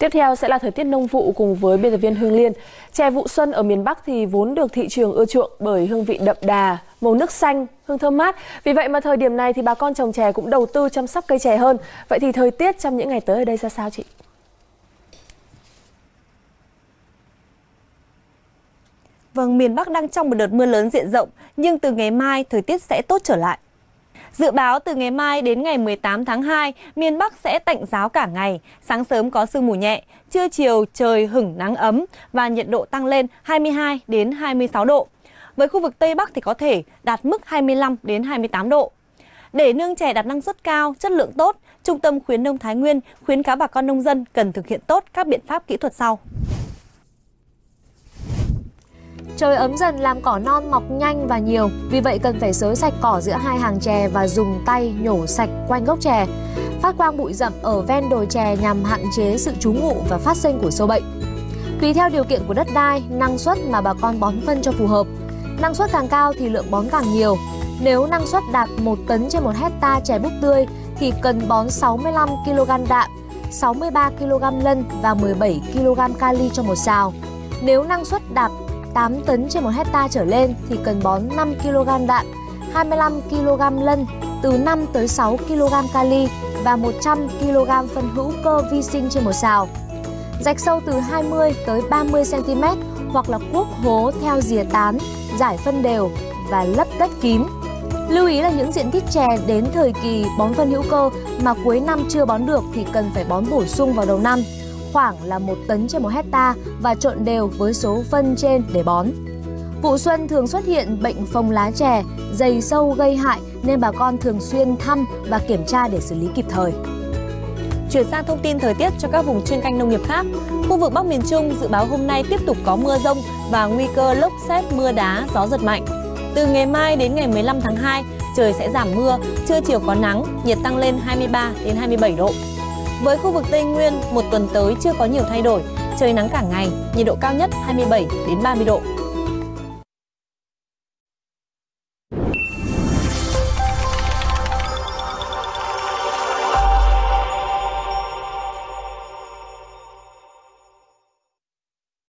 Tiếp theo sẽ là thời tiết nông vụ cùng với biên tập viên Hương Liên. Chè vụ xuân ở miền Bắc thì vốn được thị trường ưa chuộng bởi hương vị đậm đà, màu nước xanh, hương thơm mát. Vì vậy mà thời điểm này thì bà con trồng chè cũng đầu tư chăm sóc cây chè hơn. Vậy thì thời tiết trong những ngày tới ở đây ra sao chị? Vâng, miền Bắc đang trong một đợt mưa lớn diện rộng, nhưng từ ngày mai thời tiết sẽ tốt trở lại. Dự báo từ ngày mai đến ngày 18 tháng 2, miền Bắc sẽ tạnh giáo cả ngày, sáng sớm có sương mù nhẹ, trưa chiều trời hửng nắng ấm và nhiệt độ tăng lên 22 đến 26 độ. Với khu vực Tây Bắc thì có thể đạt mức 25 đến 28 độ. Để nương chè đạt năng suất cao, chất lượng tốt, Trung tâm khuyến nông Thái Nguyên khuyến cáo bà con nông dân cần thực hiện tốt các biện pháp kỹ thuật sau. Trời ấm dần làm cỏ non mọc nhanh và nhiều, vì vậy cần phải xới sạch cỏ giữa hai hàng chè và dùng tay nhổ sạch quanh gốc chè. Phát quang bụi rậm ở ven đồi chè nhằm hạn chế sự trú ngụ và phát sinh của sâu bệnh. Tùy theo điều kiện của đất đai, năng suất mà bà con bón phân cho phù hợp. Năng suất càng cao thì lượng bón càng nhiều. Nếu năng suất đạt 1 tấn trên 1 hecta chè búp tươi thì cần bón 65 kg đạm, 63 kg lân và 17 kg kali cho một sào. Nếu năng suất đạt 8 tấn trên 1 hecta trở lên thì cần bón 5 kg đạm, 25 kg lân, từ 5 tới 6 kg kali và 100 kg phân hữu cơ vi sinh trên một xào. Rạch sâu từ 20 tới 30 cm hoặc là cuốc hố theo rìa tán, giải phân đều và lấp đất kín. Lưu ý là những diện tích chè đến thời kỳ bón phân hữu cơ mà cuối năm chưa bón được thì cần phải bón bổ sung vào đầu năm khoảng là 1 tấn trên 1 hecta và trộn đều với số phân trên để bón. Vụ xuân thường xuất hiện bệnh phồng lá chè, dày sâu gây hại nên bà con thường xuyên thăm và kiểm tra để xử lý kịp thời. Chuyển sang thông tin thời tiết cho các vùng chuyên canh nông nghiệp khác. Khu vực Bắc miền Trung dự báo hôm nay tiếp tục có mưa rông và nguy cơ lốc xét mưa đá, gió giật mạnh. Từ ngày mai đến ngày 15 tháng 2, trời sẽ giảm mưa, trưa chiều có nắng, nhiệt tăng lên 23 đến 27 độ. Với khu vực Tây Nguyên, một tuần tới chưa có nhiều thay đổi, trời nắng cả ngày, nhiệt độ cao nhất 27 đến 30 độ.